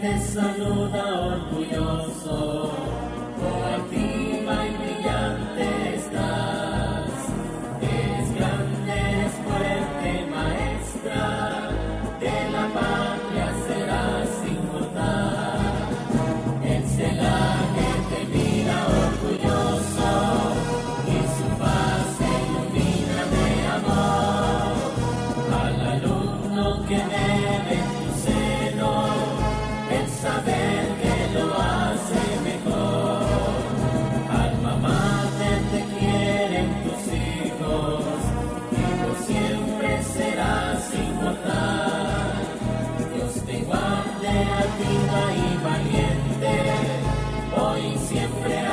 te saluda orgulloso, coactiva y brillante estás. Es grande, es fuerte, maestra, de la patria serás sin cortar. El celaje te mira orgulloso y su paz se ilumina de amor al alumno que me saber que lo hace mejor. Alma madre, te quieren tus hijos, hijo siempre serás inmortal. Dios te guarde activa y valiente, hoy y siempre.